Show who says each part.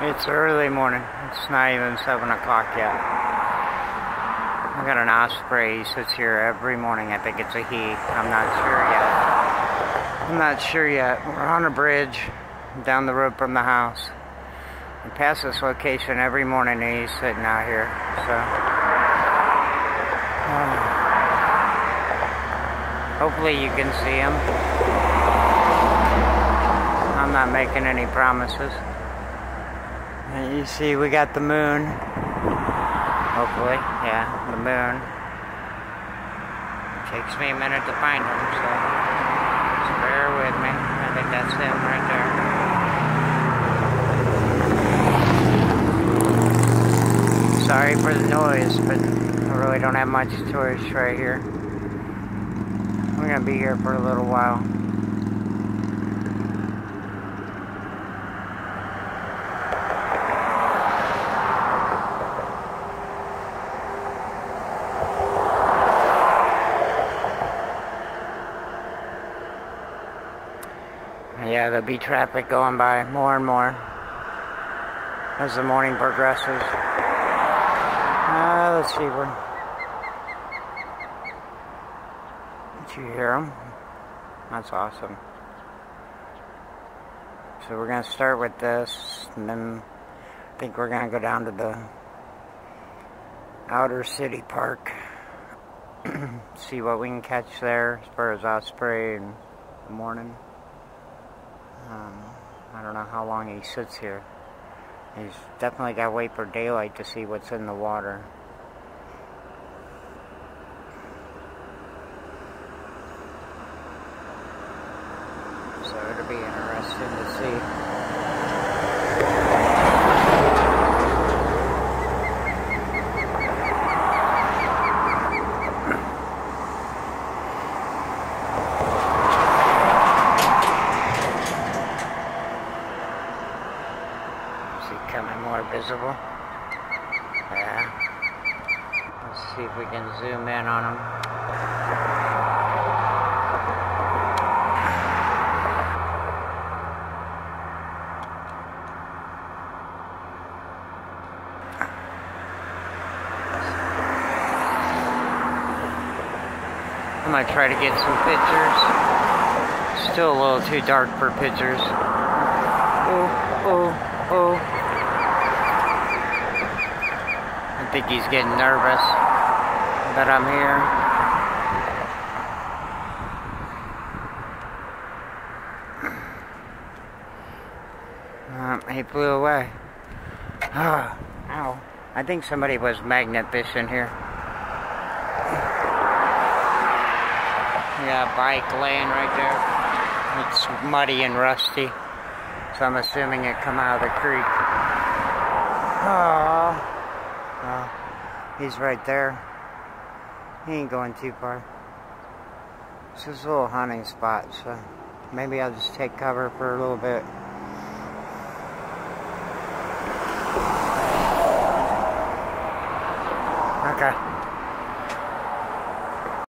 Speaker 1: It's early morning. It's not even 7 o'clock yet. I got an osprey. He sits here every morning. I think it's a he. I'm not sure yet. I'm not sure yet. We're on a bridge down the road from the house. I pass this location every morning and he's sitting out here. So. Uh, hopefully you can see him. I'm not making any promises. And you see we got the moon. Hopefully, yeah, the moon. Takes me a minute to find him, so just bear with me. I think that's him right there. Sorry for the noise, but I really don't have much choice right here. We're gonna be here for a little while. Yeah, there'll be traffic going by more and more as the morning progresses. Uh, let's see where. Did you hear them? That's awesome. So we're going to start with this, and then I think we're going to go down to the outer city park. see what we can catch there as far as osprey in the morning. How long he sits here. He's definitely got to wait for daylight to see what's in the water. So it'll be interesting to see. More visible. Yeah. Let's see if we can zoom in on them. I might try to get some pictures. Still a little too dark for pictures. Oh, oh, oh. I think he's getting nervous that I'm here. Um, he flew away. Oh, ow. I think somebody was magnet fishing here. Yeah, bike laying right there. It's muddy and rusty. So I'm assuming it come out of the creek. Oh. He's right there. He ain't going too far. It's just a little hunting spot, so maybe I'll just take cover for a little bit. Okay.